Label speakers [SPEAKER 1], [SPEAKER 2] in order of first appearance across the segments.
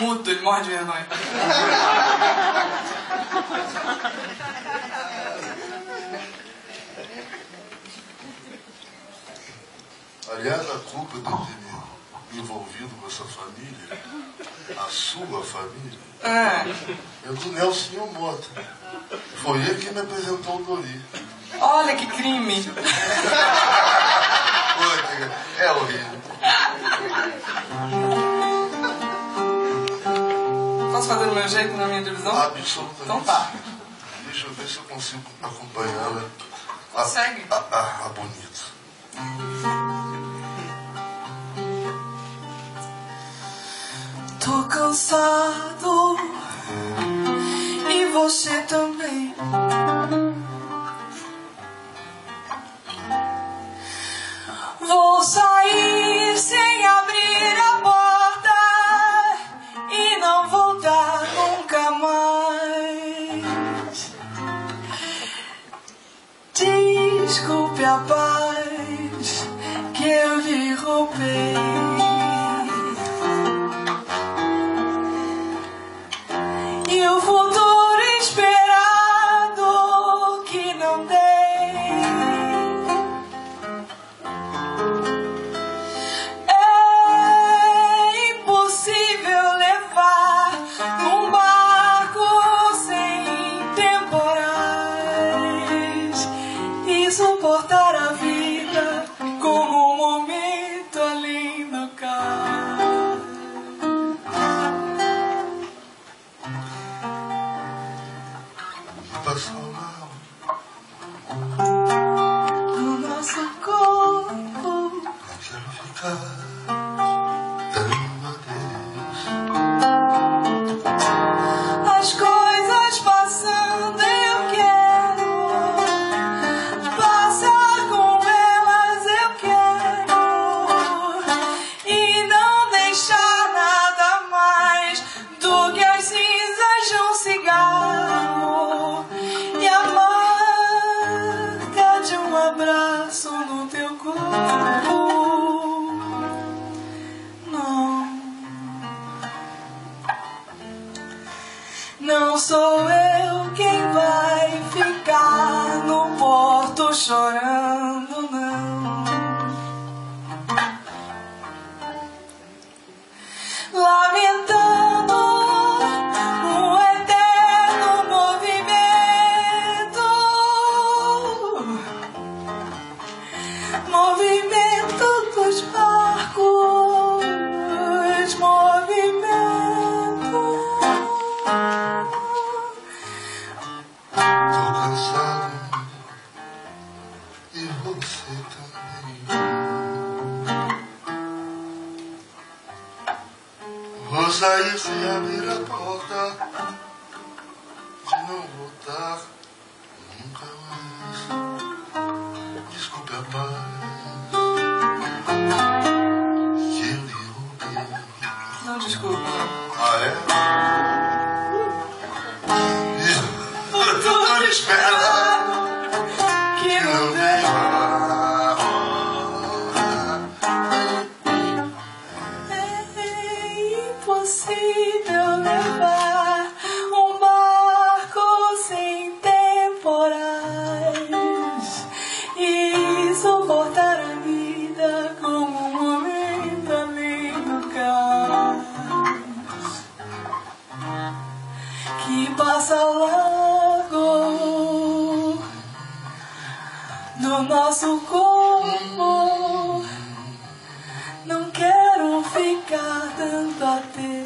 [SPEAKER 1] puto, ele morre de vergonha.
[SPEAKER 2] Aliás, a culpa de ter me envolvido com essa família, a sua família,
[SPEAKER 1] é,
[SPEAKER 2] é do Nelson Mota. Foi ele que me apresentou o Dori.
[SPEAKER 1] Olha que crime!
[SPEAKER 2] é horrível.
[SPEAKER 1] do meu jeito na minha divisão?
[SPEAKER 2] Absolutamente.
[SPEAKER 1] Então tá.
[SPEAKER 2] Deixa eu ver se eu consigo acompanhar né?
[SPEAKER 1] ah,
[SPEAKER 2] ela. A,
[SPEAKER 1] Consegue? A, ah, a, ah, a bonita.
[SPEAKER 2] Tô cansado e você também. chorando. eu saí sem abrir a porta de não voltar nunca mais. Desculpe a paz que eu lhe.
[SPEAKER 1] Não desculpa.
[SPEAKER 2] Ah, é? Doutor, espera!
[SPEAKER 1] tanto a.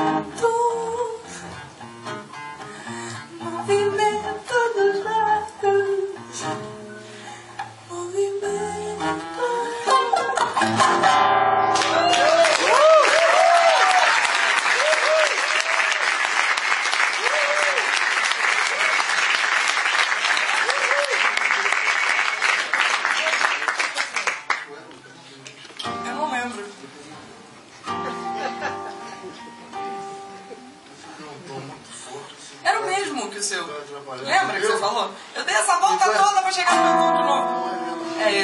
[SPEAKER 2] Oh.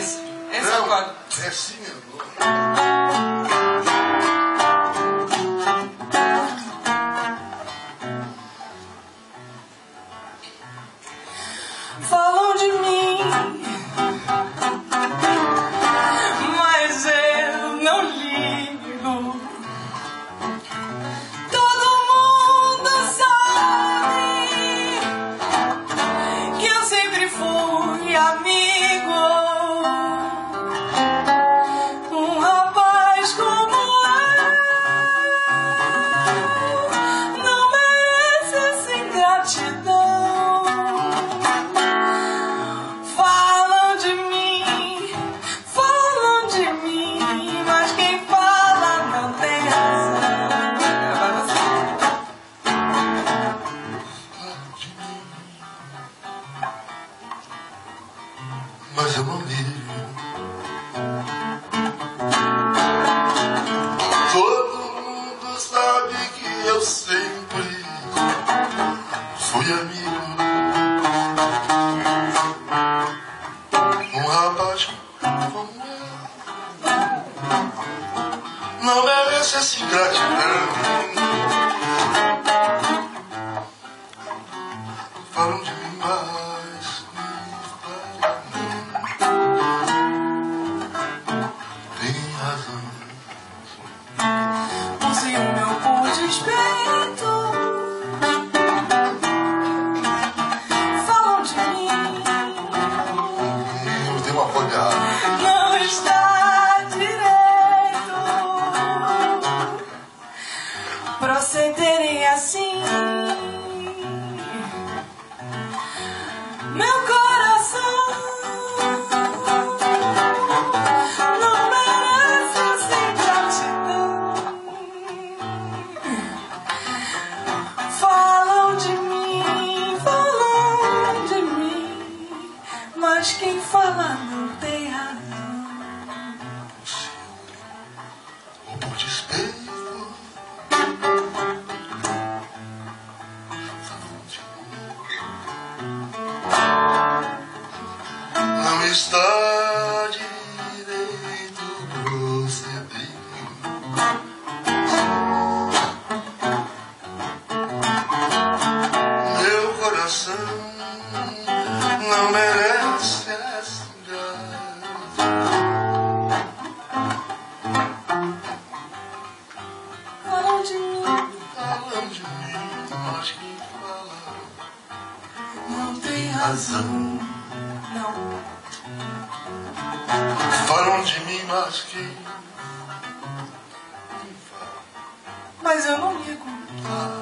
[SPEAKER 2] esse. Esse é o Falam de mim, mas eu não ligo.
[SPEAKER 1] seu. Todo mundo sabe que eu sempre fui amigo. Um rapaz como eu não merece esse gratidão. mas
[SPEAKER 2] quem fala não tem razão. razão. Não.
[SPEAKER 1] Falam de mim, mas que.
[SPEAKER 2] Mas eu não ligo.
[SPEAKER 1] Ah.